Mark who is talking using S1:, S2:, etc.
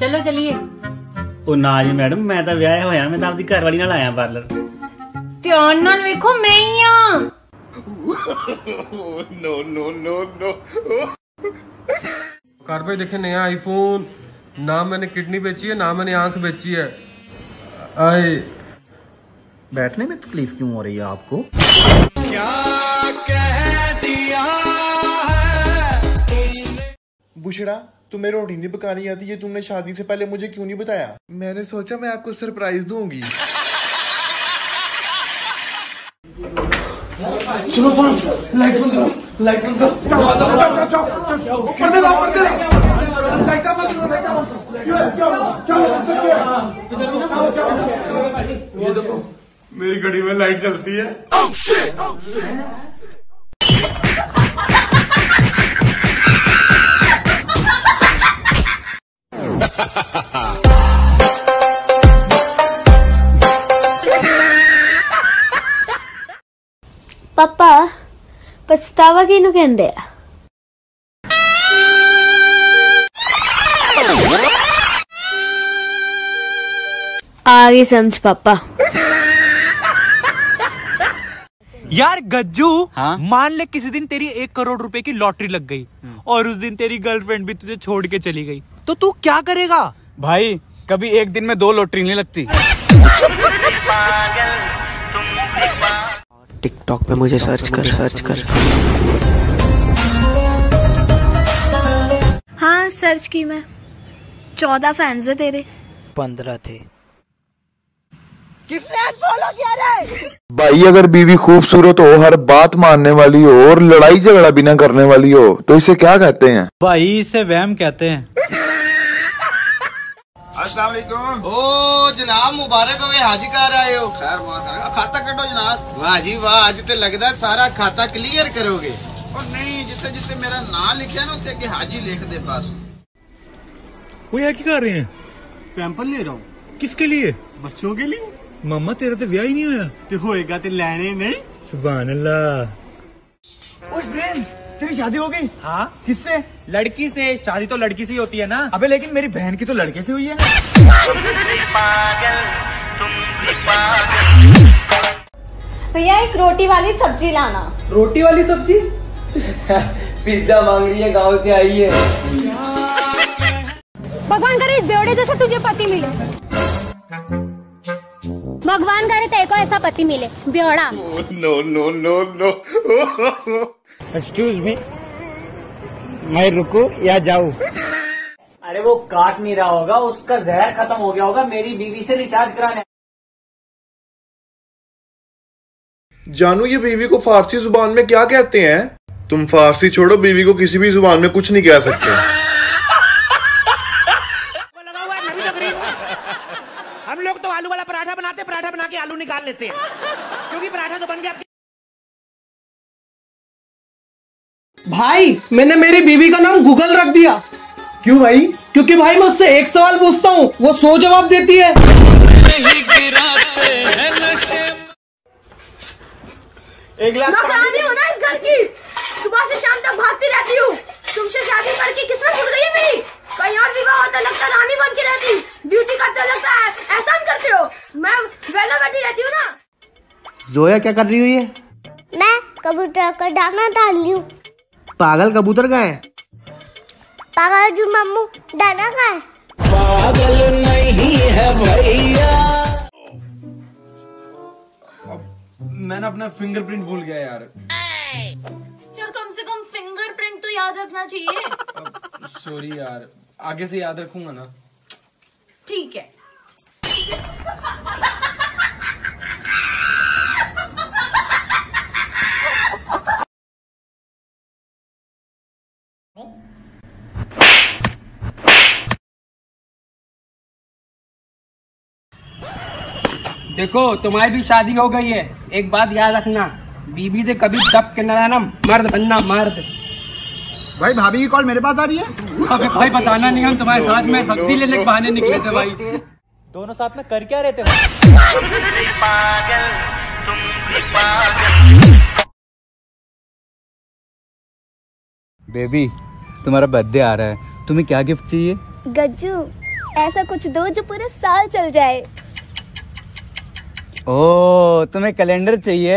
S1: ਚਲੋ ਚਲੀਏ
S2: ਉਹ ਨਾ ਜੀ ਮੈਡਮ ਮੈਂ ਤਾਂ ਵਿਆਹਿਆ ਹੋਇਆ ਮੈਂ ਤਾਂ ਆਪਦੀ ਘਰ ਵਾਲੀ ਨਾਲ ਆਇਆ ਪਾਰਲਰ
S1: ਧਿਆਨ ਨਾਲ ਵੇਖੋ ਮੈਂ ਹੀ ਆ
S3: कार पे देखे नया आईफोन ना मैंने किडनी बेची है ना मैंने आंख बेची है आए
S4: बैठने में तकलीफ क्यों हो रही है आपको
S5: बुशड़ा तुम्हें रोटी नहीं पकानी आती ये तुमने शादी से पहले मुझे क्यों नहीं बताया? मैंने सोचा मैं आपको सरप्राइज़ दूँगी। मेरी घड़ी में लाइट जलती है।
S6: पापा पछतावा कि आगे समझ पापा
S7: यार गज्जू हाँ? मान ले किसी दिन तेरी एक करोड़ रुपए की लॉटरी लग गई हम्म। और उस दिन तेरी गर्लफ्रेंड भी तुझे छोड़ के चली गई। तो तू क्या करेगा?
S8: भाई कभी एक दिन में दो लॉटरी नहीं लगती।
S9: टिकटॉक पे मुझे सर्च कर सर्च कर।
S6: हाँ सर्च की मैं। चौदह फैंस है तेरे।
S9: पंद्रह थे।
S5: भाई अगर बीवी खूबसूरत हो हर बात मानने वाली हो और लड़ाई झगड़ा भी ना करने वाली हो तो इसे क्या कहते हैं?
S7: भाई इसे वहम कहते हैं।
S4: अस्सलाम वालेकुम। ओ जनाब मुबारक होवे हाजी घर आए हो। खैर मुबारक खाता कटो जनाब। वाह जी वाह आज तो लगदा सारा खाता क्लियर करोगे। और नहीं जितने जितने मेरा नाम लिखा ना उसे के हाजी लिख दे पास
S7: वो यार क्या कर रहे हैं?
S2: सैंपल ले रहा हूँ।
S7: किसके लिए?
S2: बच्चों के लिए।
S7: मामा तेरा तो ब्याह ही नहीं होया।
S2: तो होएगा तो लेने नहीं
S7: सुबह अल्लाह।
S8: तेरी शादी हो गई?
S7: हाँ।
S8: किससे?
S7: लड़की से। शादी तो लड़की से ही होती है ना।
S8: अबे लेकिन मेरी बहन की तो लड़के से हुई है।
S1: भैया एक रोटी वाली सब्ज़ी लाना।
S9: रोटी वाली सब्ज़ी? पिज्जा मांग रही है गाँव से आई है।
S6: भगवान करे इस बेवड़े जैसा तुझे पति मिले। भगवान करे तेरे को ऐसा पति मिले। बेवड़ा
S5: no no no no
S2: excuse me मैं रुकू या जाऊँ?
S7: अरे वो काट नहीं रहा होगा उसका जहर खत्म हो गया होगा मेरी बीवी से रिचार्ज कराने।
S5: जानू ये बीवी को फारसी ज़ुबान में क्या कहते हैं? तुम फारसी छोड़ो बीवी को किसी भी ज़ुबान में कुछ नहीं कह सकते।
S10: हम लोग तो आलू वाला पराठा बनाते पराठा बना के आलू निकाल लेते हैं। क्योंकि पराठा तो बन गया
S9: भाई मैंने मेरी बीवी का नाम गूगल रख दिया।
S8: क्यों भाई?
S9: क्योंकि भाई मैं उससे एक सवाल पूछता हूँ वो सो जवाब देती है।
S8: एक गिलास
S6: हो ना इस घर की। सुबह से शाम तक भागती रहती हूँ। तुमसे शादी करके किस्मत खुल गई मेरी। कहीं और विवाह होता लगता रानी बन के रहती। ड्यूटी करते लगता है। एहसान करते हो। मैं वेला बैठी रहती हूँ ना।
S8: जोया क्या कर रही हुई है?
S6: मैं कबूतर का दाना डाल रही हूँ।
S8: पागल कबूतर का है?
S6: पापा जो मम्मू दाना का है। पागल नहीं है भैया।
S3: मैंने अपना फिंगरप्रिंट भूल गया यार।
S1: यार कम से कम फिंगरप्रिंट तो याद रखना चाहिए।
S3: सॉरी यार आगे से याद रखूँगा ना।
S1: ठीक है।
S9: देखो तुम्हारी भी शादी हो गई है। एक बात याद रखना बीबी से कभी दब के न रहना मर्द बनना मर्द।
S8: भाई भाभी की कॉल मेरे पास आ रही है?
S9: अबे भाई बताना नहीं हम तुम्हारे साथ में सब्ज़ी लेने के बहाने निकले थे भाई।
S7: दोनों साथ में कर क्या रहे थे?
S8: बेबी तुम्हारा बर्थडे आ रहा है। तुम्हें क्या गिफ्ट चाहिए?
S6: गज्जू
S10: ऐसा कुछ दो जो पूरा साल चल जाए।
S8: ओ तुम्हें कैलेंडर चाहिए।